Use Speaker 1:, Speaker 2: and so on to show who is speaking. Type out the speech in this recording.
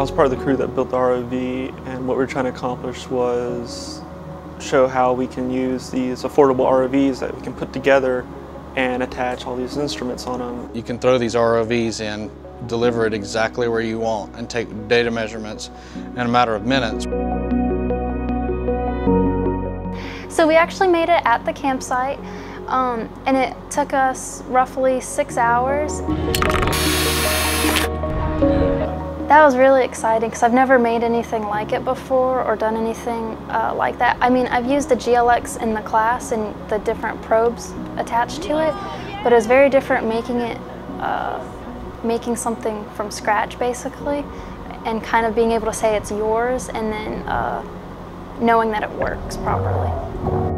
Speaker 1: was part of the crew that built the ROV, and what we are trying to accomplish was show how we can use these affordable ROVs that we can put together and attach all these instruments on them.
Speaker 2: You can throw these ROVs in, deliver it exactly where you want, and take data measurements in a matter of minutes.
Speaker 3: So we actually made it at the campsite, um, and it took us roughly six hours. That was really exciting because I've never made anything like it before or done anything uh, like that. I mean, I've used the GLX in the class and the different probes attached to it, but it was very different making it, uh, making something from scratch basically, and kind of being able to say it's yours and then uh, knowing that it works properly.